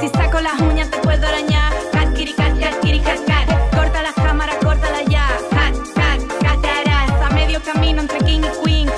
Si saco las uñas te puedo arañar. Cat, kiri, cat, cat, kiri, cat, cat. Corta las cámaras, córtala ya. Cat, cat, cataraza. Medio camino entre king y queen.